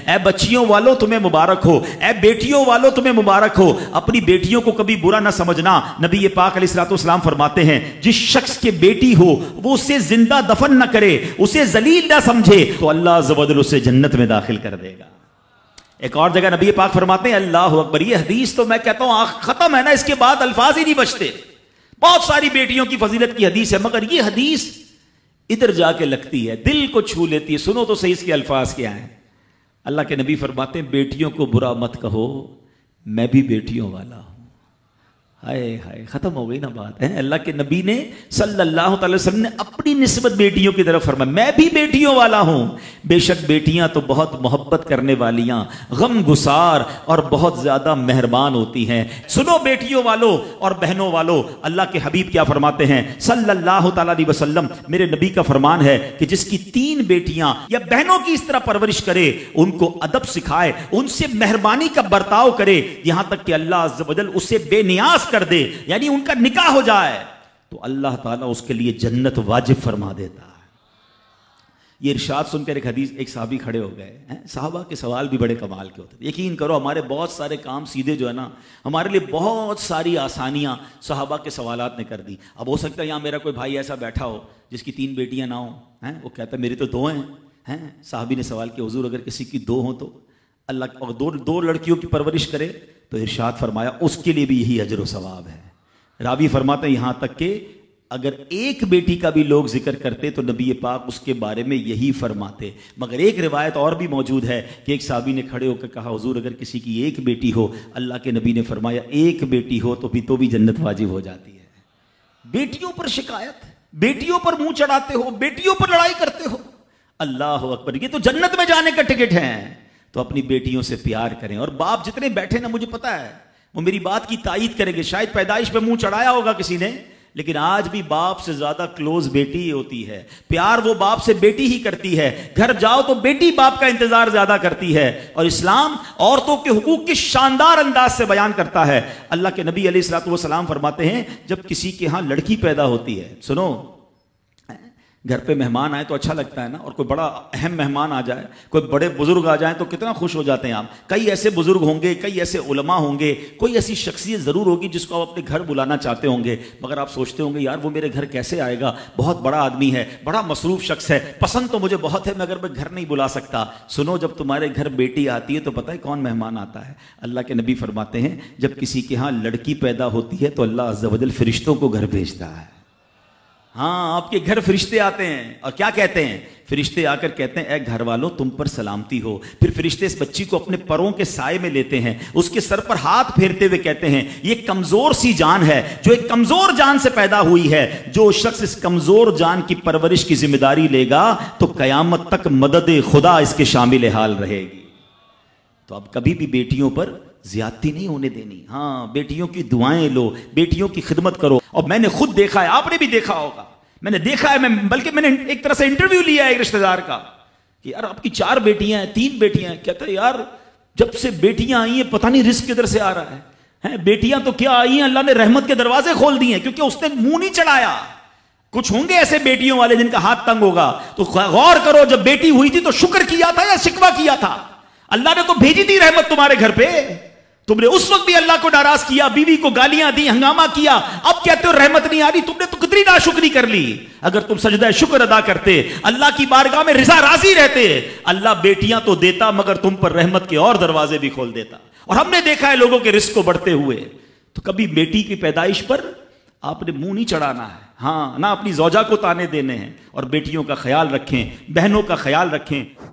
ए बच्चियों वालों, तुम्हें मुबारक हो। ए बेटियों वालों, तुम्हें मुबारक हो। अपनी बेटियों को कभी बुरा ना समझना। नबी ये पाक सलाम फरमाते हैं, जिस शख्स के बेटी हो, वो उसे ज़िंदा दफन ना करे, उसे जलील ना समझे तो अल्लाह जबदल उसे जन्नत में दाखिल कर देगा। एक और जगह नबी पाक फरमाते हैं, अल्लाह अकबर, ये हदीस तो मैं कहता हूँ खत्म है ना, इसके बाद अल्फाज ही नहीं बचते। बहुत सारी बेटियों की फजीलत की हदीस है, मगर ये हदीस इधर जाके लगती है, दिल को छू लेती है। सुनो तो सही इसके अल्फाज क्या है। अल्लाह के नबी फरमाते हैं, बेटियों को बुरा मत कहो, मैं भी बेटियों वाला हूँ। हाय हाय, खत्म हो गई ना बात। है, अल्लाह के नबी ने सल्लल्लाहु अलैहि वसल्लम ने अपनी नस्बत बेटियों की तरफ़ फरमाया, मैं भी बेटियों वाला हूँ। बेशक बेटियाँ तो बहुत मोहब्बत करने वालियाँ गम गुसार और बहुत ज़्यादा मेहरबान होती हैं। सुनो बेटियों वालों और बहनों वालों, अल्लाह के हबीब क्या फरमाते हैं? सल्लल्लाहु अलैहि वसल्लम, मेरे नबी का फरमान है कि जिसकी तीन बेटियाँ या बहनों की इस तरह परवरिश करे, उनको अदब सिखाए, उनसे मेहरबानी का बर्ताव करे, यहाँ तक कि अल्लाह उसे बेनियाज कर दे, यानी उनका निकाह हो जाए तो अल्लाह ताला उसके लिए जन्नत वाजिब फरमा देता है। ये इरशाद सुनकर एक हदीस, एक साहबी खड़े हो गए, हैं? साहबा के सवाल भी बड़े कमाल के होते यकीन करो, हमारे बहुत सारे काम सीधे जो है ना, हमारे लिए बहुत सारी आसानियाँ साहबा के सवालात ने कर दी। अब हो सकता है यहाँ मेरा कोई भाई ऐसा बैठा हो, जिसकी तीन बेटियाँ ना हो, हैं? वो कहता मेरी तो दो हैं हैं? साहबी ने सवाल किया, हजूर, अगर किसी की दो हो तो? अल्लाह और दो दो लड़कियों की परवरिश करे तो इरशाद फरमाया, उसके लिए भी यही अजर सवाब है। रावी फरमाते यहाँ तक के अगर एक बेटी का भी लोग ज़िक्र करते तो नबी पाक उसके बारे में यही फरमाते। मगर एक रिवायत और भी मौजूद है कि एक साहबी ने खड़े होकर कहा, हजूर, अगर किसी की एक बेटी हो, अल्लाह के नबी ने फरमाया, एक बेटी हो तो भी तो भी जन्नत वाजिब हो जाती है। बेटियों पर शिकायत, बेटियों पर मुँह चढ़ाते हो, बेटियों पर लड़ाई करते हो। अल्लाह अकबर, ये तो जन्नत में जाने का टिकट है। तो अपनी बेटियों से प्यार करें। और बाप जितने बैठे ना, मुझे पता है, वो मेरी बात की तायद करेंगे। शायद पैदाइश पे मुँह चढ़ाया होगा किसी ने, लेकिन आज भी बाप से ज़्यादा क्लोज बेटी ही होती है। प्यार वो बाप से बेटी ही करती है। घर जाओ तो बेटी बाप का इंतज़ार ज़्यादा करती है। और इस्लाम औरतों के हुकूक की शानदार अंदाज से बयान करता है। अल्लाह के नबी अली सलाम फरमाते हैं, जब किसी के यहाँ लड़की पैदा होती है, सुनो घर पे मेहमान आए तो अच्छा लगता है ना, और कोई बड़ा अहम मेहमान आ जाए, कोई बड़े बुज़ुर्ग आ जाए तो कितना खुश हो जाते हैं आप। कई ऐसे बुज़ुर्ग होंगे, कई ऐसे उलमा होंगे, कोई ऐसी शख्सियत ज़रूर होगी जिसको आप अपने घर बुलाना चाहते होंगे, मगर आप सोचते होंगे, यार, वो मेरे घर कैसे आएगा? बहुत बड़ा आदमी है, बड़ा मसरूफ शख्स है, पसंद तो मुझे बहुत है, मगर मैं घर नहीं बुला सकता। सुनो, जब तुम्हारे घर बेटी आती है तो पता है कौन मेहमान आता है? अल्लाह के नबी फरमाते हैं, जब किसी के यहाँ लड़की पैदा होती है तो अल्लाह अज्जल फरिश्तों को घर भेजता है। हाँ आपके घर फरिश्ते आते हैं। और क्या कहते हैं? फरिश्ते आकर कहते हैं घर वालों तुम पर सलामती हो। फिर फरिश्ते इस बच्ची को अपने परों के साय में लेते हैं। उसके सर पर हाथ फेरते हुए कहते हैं, ये कमज़ोर सी जान है, जो एक कमज़ोर जान से पैदा हुई है। जो शख्स इस कमज़ोर जान की परवरिश की ज़िम्मेदारी लेगा तो कयामत तक मदद खुदा इसके शामिल हाल रहेगी। तो अब कभी भी बेटियों पर ज्यादती नहीं होने देनी। हाँ बेटियों की दुआएँ लो, बेटियों की खिदमत करो। और मैंने खुद देखा है, आपने भी देखा होगा। मैंने देखा है, मैं, बल्कि मैंने एक तरह से इंटरव्यू लिया है रिश्तेदार का, कि यार आपकी चार बेटियाँ हैं, तीन बेटियाँ हैं। कहता यार, जब से बेटियाँ आई हैं, पता नहीं रिस्क किधर से आ रहा है। हैं, बेटियाँ तो क्या आई हैं, अल्लाह ने रहमत के दरवाजे खोल दिए क्योंकि उसने मुँह नहीं चढ़ाया। कुछ होंगे ऐसे बेटियों वाले जिनका हाथ तंग होगा। तो गौर करो, जब बेटी हुई थी तो शुक्र किया था या शिकवा किया था? अल्लाह ने तो भेजी थी रहमत तुम्हारे घर पे। तुमने उस वक्त भी अल्लाह को नाराज़ किया, बीवी को गालियाँ दी, हंगामा किया। अब कहते हो रहमत नहीं आ रही, तुमने तो कितनी नाशुक्री कर ली। अगर तुम सजदा शुक्र अदा करते, अल्लाह की बारगाह में रिजा राज़ी रहते, अल्लाह बेटियाँ तो देता, मगर तुम पर रहमत के और दरवाजे भी खोल देता। और हमने देखा है लोगों के रिस्क को बढ़ते हुए तो कभी बेटी की पैदाइश पर आपने मुँह नहीं चढ़ाना है। हाँ ना अपनी जौजा को ताने देने हैं, और बेटियों का ख्याल रखें, बहनों का ख्याल रखें